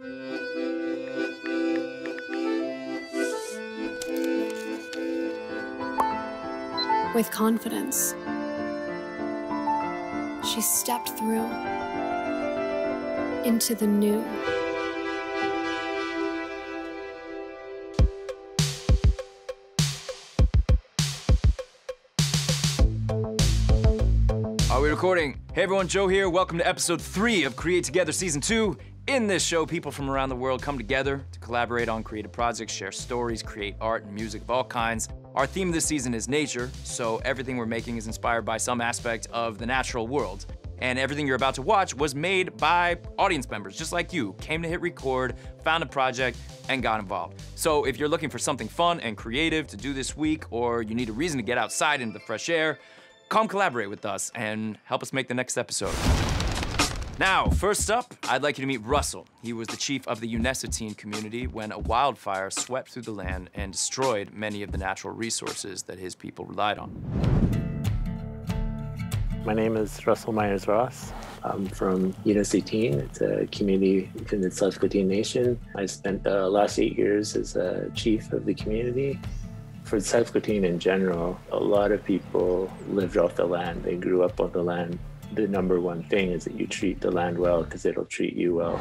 With confidence, she stepped through into the new. Are we recording? Hey everyone, Joe here. Welcome to episode three of Create Together Season 2. In this show, people from around the world come together to collaborate on creative projects, share stories, create art and music of all kinds. Our theme this season is nature, so everything we're making is inspired by some aspect of the natural world. And everything you're about to watch was made by audience members, just like you. Came to hit record, found a project, and got involved. So if you're looking for something fun and creative to do this week, or you need a reason to get outside into the fresh air, come collaborate with us and help us make the next episode. Now, first up, I'd like you to meet Russell. He was the chief of the Yunesit'in community when a wildfire swept through the land and destroyed many of the natural resources that his people relied on. My name is Russell Myers Ross. I'm from Yunesit'in. It's a community within the Tsilhqot'in Nation. I spent the last eight years as a chief of the community. For Tsilhqot'in in general, a lot of people lived off the land. They grew up on the land. The number one thing is that you treat the land well because it'll treat you well.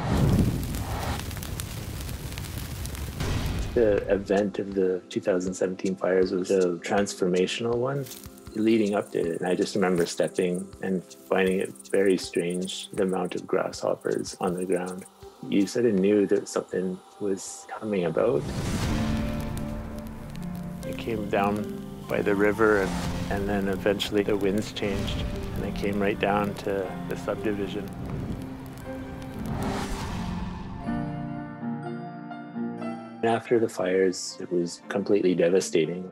The event of the 2017 fires was a transformational one leading up to it. And I just remember stepping and finding it very strange the amount of grasshoppers on the ground. You sort of knew that something was coming about. It came down by the river, and, and then eventually the winds changed, and it came right down to the subdivision. After the fires, it was completely devastating.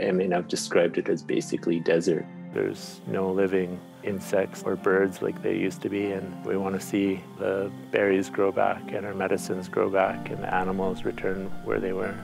I mean, I've described it as basically desert. There's no living insects or birds like they used to be, and we want to see the berries grow back and our medicines grow back and the animals return where they were.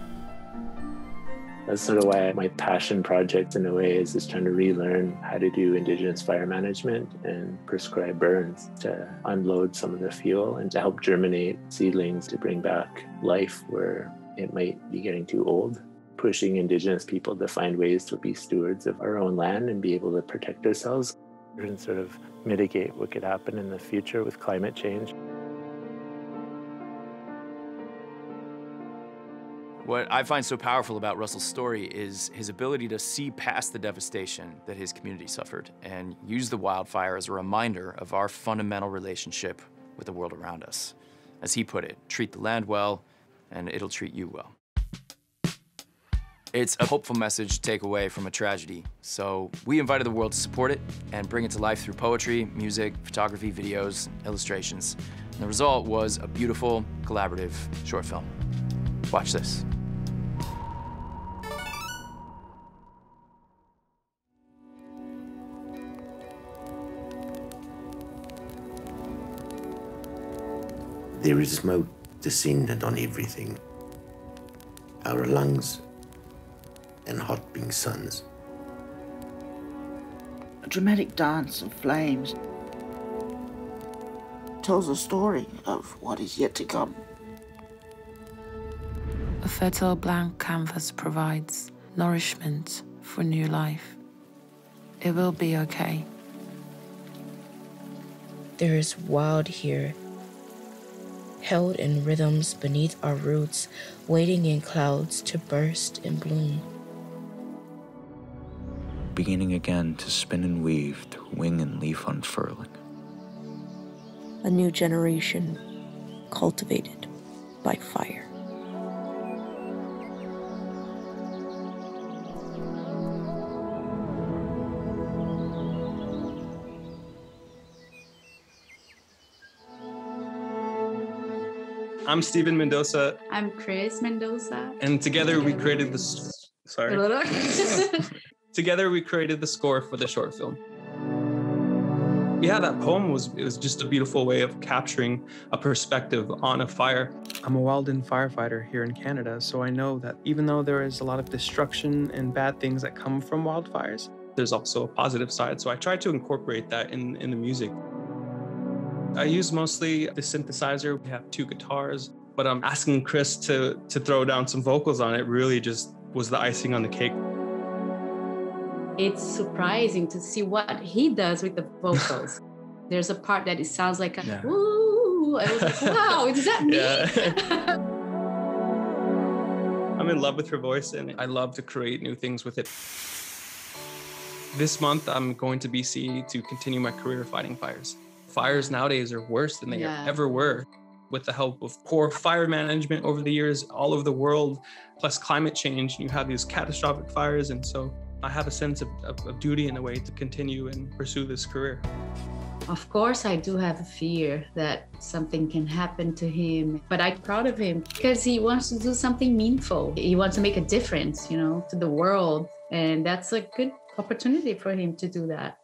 That's sort of why my passion project, in a way, is just trying to relearn how to do Indigenous fire management and prescribe burns to unload some of the fuel and to help germinate seedlings to bring back life where it might be getting too old pushing Indigenous people to find ways to be stewards of our own land and be able to protect ourselves and sort of mitigate what could happen in the future with climate change. What I find so powerful about Russell's story is his ability to see past the devastation that his community suffered and use the wildfire as a reminder of our fundamental relationship with the world around us. As he put it, treat the land well, and it'll treat you well. It's a hopeful message to take away from a tragedy. So we invited the world to support it and bring it to life through poetry, music, photography, videos, illustrations. And the result was a beautiful, collaborative short film. Watch this. There is smoke descended on everything. Our lungs and hot pink suns. A dramatic dance of flames tells a story of what is yet to come. A fertile blank canvas provides nourishment for new life. It will be okay. There is wild here, held in rhythms beneath our roots, waiting in clouds to burst and bloom. Beginning again to spin and weave through wing and leaf unfurling. A new generation cultivated by fire. I'm Steven Mendoza, I'm Chris Mendoza. and together we created this. Sorry. together we created the score for the short film. Yeah, that poem was it was just a beautiful way of capturing a perspective on a fire. I'm a wildland firefighter here in Canada, so I know that even though there is a lot of destruction and bad things that come from wildfires, There's also a positive side, so I tried to incorporate that in in the music. I use mostly the synthesizer. We have two guitars, but I'm asking Chris to to throw down some vocals on it really just was the icing on the cake. It's surprising to see what he does with the vocals. There's a part that it sounds like a yeah. woo. I was like, wow, is that me? Yeah. I'm in love with her voice and I love to create new things with it. This month, I'm going to BC to continue my career fighting fires. Fires nowadays are worse than they yeah. ever were. With the help of poor fire management over the years all over the world, plus climate change, you have these catastrophic fires. And so I have a sense of, of, of duty in a way to continue and pursue this career. Of course, I do have a fear that something can happen to him, but I'm proud of him because he wants to do something meaningful. He wants to make a difference, you know, to the world. And that's a good opportunity for him to do that.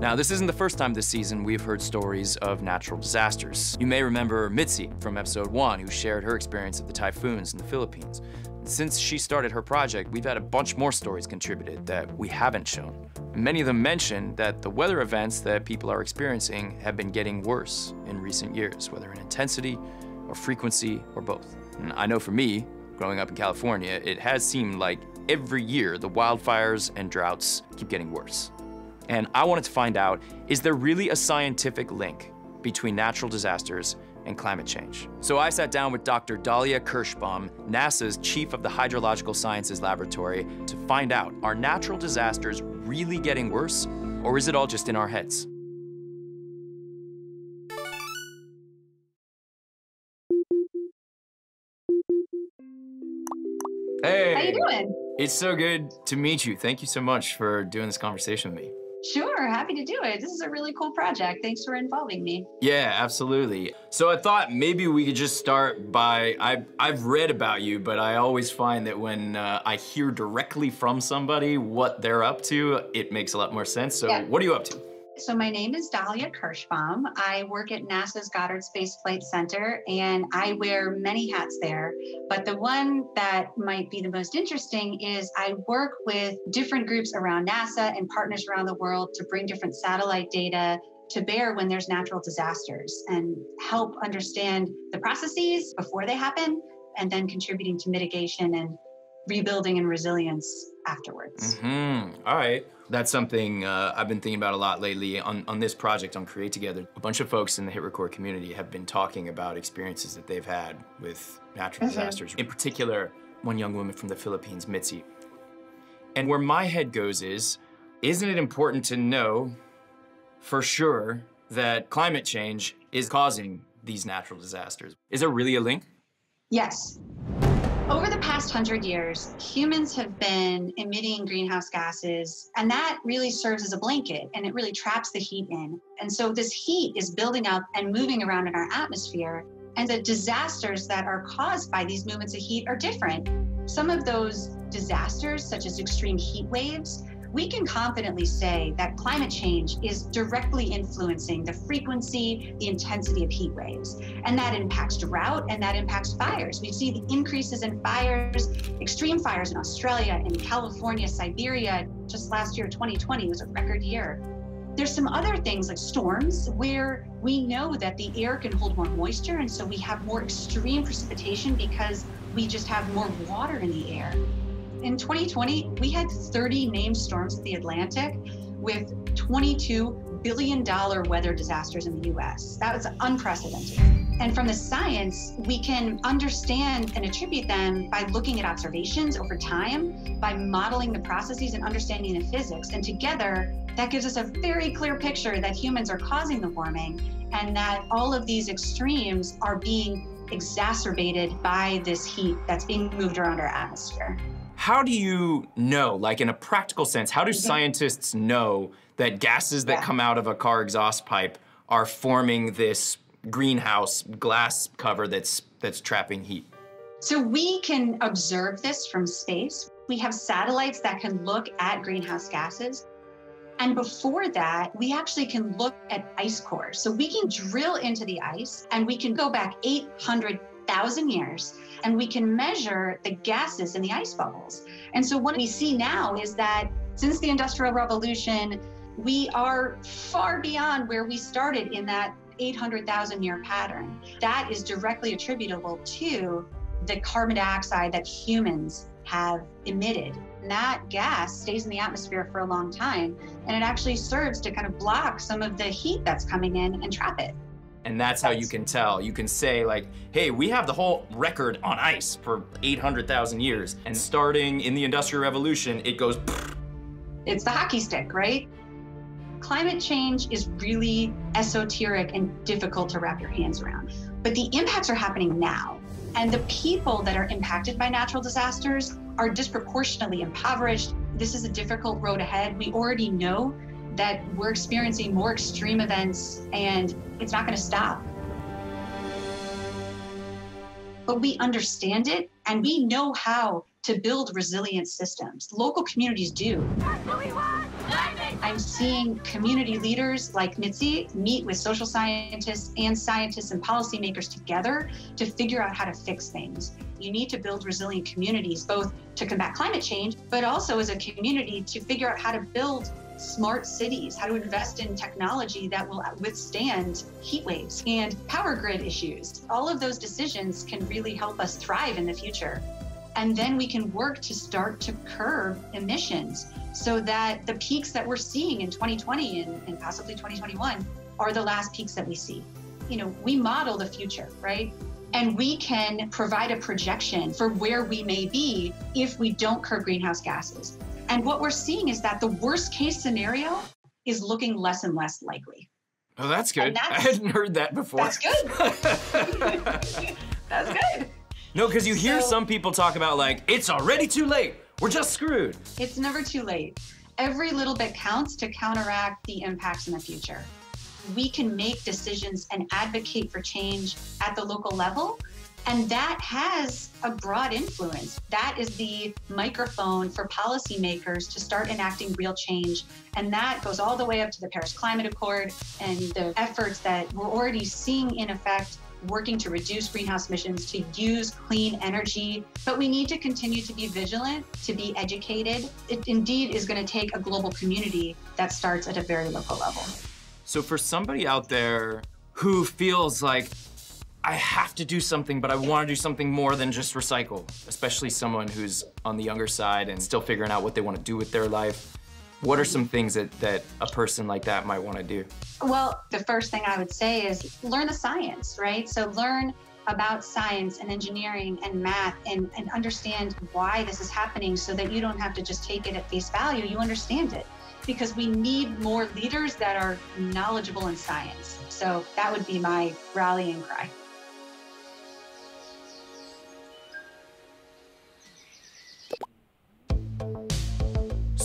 Now, this isn't the first time this season we've heard stories of natural disasters. You may remember Mitzi from episode one, who shared her experience of the typhoons in the Philippines. Since she started her project, we've had a bunch more stories contributed that we haven't shown. Many of them mention that the weather events that people are experiencing have been getting worse in recent years, whether in intensity or frequency or both. And I know for me, growing up in California, it has seemed like every year the wildfires and droughts keep getting worse. And I wanted to find out, is there really a scientific link between natural disasters and climate change? So I sat down with Dr. Dalia Kirschbaum, NASA's chief of the Hydrological Sciences Laboratory, to find out, are natural disasters really getting worse, or is it all just in our heads? Hey. How you doing? It's so good to meet you. Thank you so much for doing this conversation with me. Sure, happy to do it. This is a really cool project. Thanks for involving me. Yeah, absolutely. So I thought maybe we could just start by I I've read about you, but I always find that when uh, I hear directly from somebody what they're up to, it makes a lot more sense. So yeah. what are you up to? So, my name is Dalia Kirschbaum. I work at NASA's Goddard Space Flight Center and I wear many hats there. But the one that might be the most interesting is I work with different groups around NASA and partners around the world to bring different satellite data to bear when there's natural disasters and help understand the processes before they happen and then contributing to mitigation and rebuilding and resilience afterwards. Mm-hmm. All right. That's something uh, I've been thinking about a lot lately on, on this project on Create Together. A bunch of folks in the Hit Record community have been talking about experiences that they've had with natural mm-hmm. disasters. In particular, one young woman from the Philippines, Mitzi. And where my head goes is, isn't it important to know for sure that climate change is causing these natural disasters? Is there really a link? Yes. Over the past hundred years, humans have been emitting greenhouse gases, and that really serves as a blanket and it really traps the heat in. And so this heat is building up and moving around in our atmosphere. And the disasters that are caused by these movements of heat are different. Some of those disasters, such as extreme heat waves, we can confidently say that climate change is directly influencing the frequency, the intensity of heat waves. And that impacts drought and that impacts fires. We see the increases in fires, extreme fires in Australia, in California, Siberia. Just last year, 2020 was a record year. There's some other things like storms where we know that the air can hold more moisture, and so we have more extreme precipitation because we just have more water in the air. In 2020, we had 30 named storms in the Atlantic with $22 billion weather disasters in the US. That was unprecedented. And from the science, we can understand and attribute them by looking at observations over time, by modeling the processes and understanding the physics. And together, that gives us a very clear picture that humans are causing the warming and that all of these extremes are being exacerbated by this heat that's being moved around our atmosphere. How do you know, like in a practical sense, how do mm-hmm. scientists know that gases that Yeah. come out of a car exhaust pipe are forming this greenhouse glass cover that's that's trapping heat? So we can observe this from space. We have satellites that can look at greenhouse gases. And before that, we actually can look at ice cores. So we can drill into the ice and we can go back 800,000 years and we can measure the gases in the ice bubbles. And so what we see now is that since the Industrial Revolution, we are far beyond where we started in that 800,000 year pattern. That is directly attributable to the carbon dioxide that humans have emitted. And that gas stays in the atmosphere for a long time, and it actually serves to kind of block some of the heat that's coming in and trap it. And that's how you can tell. You can say like, hey, we have the whole record on ice for 800,000 years. And starting in the Industrial Revolution, it goes It's the hockey stick, right? Climate change is really esoteric and difficult to wrap your hands around. But the impacts are happening now. And the people that are impacted by natural disasters are disproportionately impoverished. This is a difficult road ahead. We already know that we're experiencing more extreme events and it's not going to stop. But we understand it and we know how to build resilient systems. Local communities do. I'm seeing community leaders like Mitzi meet with social scientists and scientists and policymakers together to figure out how to fix things. You need to build resilient communities, both to combat climate change, but also as a community to figure out how to build smart cities, how to invest in technology that will withstand heat waves and power grid issues. All of those decisions can really help us thrive in the future. And then we can work to start to curb emissions so that the peaks that we're seeing in 2020 and, and possibly 2021 are the last peaks that we see. You know, we model the future, right? And we can provide a projection for where we may be if we don't curb greenhouse gases. And what we're seeing is that the worst case scenario is looking less and less likely. Oh, that's good. That's- I hadn't heard that before. That's good. That's good. No, because you hear So- some people talk about like, it's already too late. We're just screwed. It's never too late. Every little bit counts to counteract the impacts in the future. We can make decisions and advocate for change at the local level. And that has a broad influence. That is the microphone for policymakers to start enacting real change. And that goes all the way up to the Paris Climate Accord and the efforts that we're already seeing in effect working to reduce greenhouse emissions, to use clean energy. But we need to continue to be vigilant, to be educated. It indeed is going to take a global community that starts at a very local level. So for somebody out there who feels like I have to do something, but I want to do something more than just recycle, especially someone who's on the younger side and still figuring out what they want to do with their life, what are some things that, that a person like that might want to do? Well, the first thing I would say is learn the science, right? So learn about science and engineering and math and, and understand why this is happening so that you don't have to just take it at face value, you understand it. Because we need more leaders that are knowledgeable in science. So that would be my rallying cry.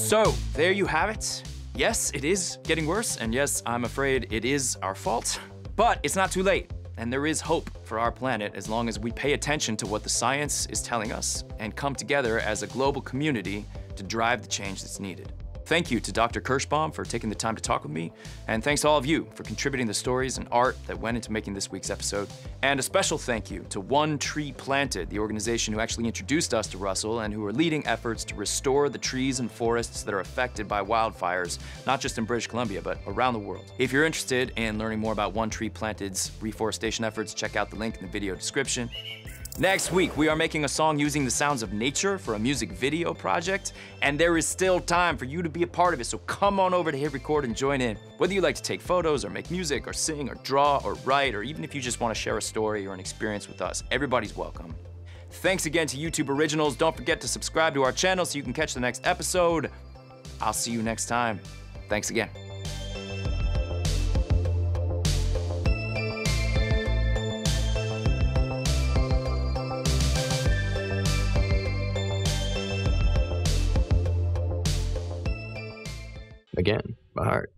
So, there you have it. Yes, it is getting worse, and yes, I'm afraid it is our fault. But it's not too late, and there is hope for our planet as long as we pay attention to what the science is telling us and come together as a global community to drive the change that's needed. Thank you to Dr. Kirschbaum for taking the time to talk with me, and thanks to all of you for contributing the stories and art that went into making this week's episode. And a special thank you to One Tree Planted, the organization who actually introduced us to Russell and who are leading efforts to restore the trees and forests that are affected by wildfires, not just in British Columbia, but around the world. If you're interested in learning more about One Tree Planted's reforestation efforts, check out the link in the video description. Next week, we are making a song using the sounds of nature for a music video project, and there is still time for you to be a part of it, so come on over to Hit Record and join in. Whether you like to take photos, or make music, or sing, or draw, or write, or even if you just want to share a story or an experience with us, everybody's welcome. Thanks again to YouTube Originals. Don't forget to subscribe to our channel so you can catch the next episode. I'll see you next time. Thanks again. Again, by heart.